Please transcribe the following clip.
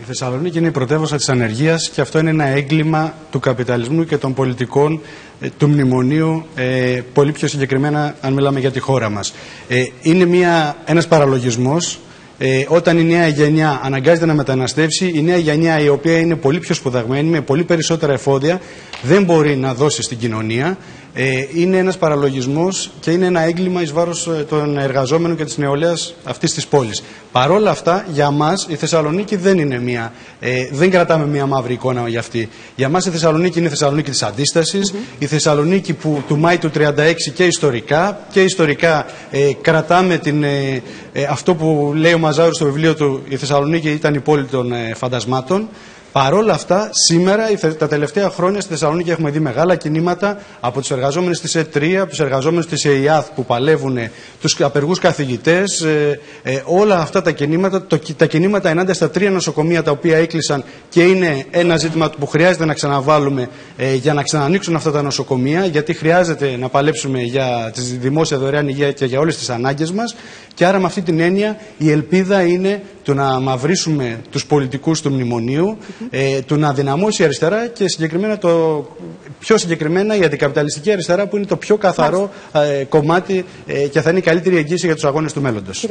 Η Θεσσαλονίκη είναι η πρωτεύουσα της ανεργίας και αυτό είναι ένα έγκλημα του καπιταλισμού και των πολιτικών ε, του μνημονίου, ε, πολύ πιο συγκεκριμένα αν μιλάμε για τη χώρα μας. Ε, είναι μια, ένας παραλογισμός ε, όταν η νέα γενιά αναγκάζεται να μεταναστεύσει, η νέα γενιά η οποία είναι πολύ πιο σπουδαγμένη, με πολύ περισσότερα εφόδια, δεν μπορεί να δώσει στην κοινωνία. Ε, είναι ένας παραλογισμός και είναι ένα έγκλημα εις βάρος ε, των εργαζόμενων και της νεολαίας αυτής της πόλης. Παρόλα αυτά, για μας η Θεσσαλονίκη δεν είναι μια, ε, δεν κρατάμε μια μαύρη εικόνα για αυτή. Για μας η Θεσσαλονίκη είναι η Θεσσαλονίκη της αντίστασης, η Θεσσαλονίκη που του Μάη του 36 και ιστορικά και ιστορικά ε, κρατάμε την, ε, αυτό που λέει ο Μαζάρου στο βιβλίο του «Η Θεσσαλονίκη ήταν η πόλη των φαντασμάτων». Παρόλα αυτά, σήμερα, τα τελευταία χρόνια στη Θεσσαλονίκη έχουμε δει μεγάλα κινήματα από τους εργαζόμενους της ΕΤΡΙΑ, από τους εργαζόμενους της ΕΙΑΘ που παλεύουν, τους απεργούς καθηγητές. Ε, ε, όλα αυτά τα κινήματα, το, τα κινήματα ενάντια στα τρία νοσοκομεία τα οποία έκλεισαν και είναι ένα ζήτημα που χρειάζεται να ξαναβάλουμε ε, για να ξανανοίξουν αυτά τα νοσοκομεία, γιατί χρειάζεται να παλέψουμε για τη δημόσια δωρεάν υγεία και για όλες τις ανάγκες μας. Και άρα, με αυτή την έννοια, η ελπίδα είναι το να μαυρίσουμε τους πολιτικούς του μνημονίου ε, του να δυναμώσει η αριστερά και συγκεκριμένα το, πιο συγκεκριμένα η αντικαπιταλιστική αριστερά που είναι το πιο καθαρό ε, κομμάτι ε, και θα είναι η καλύτερη εγγύηση για τους αγώνες του μέλλοντος.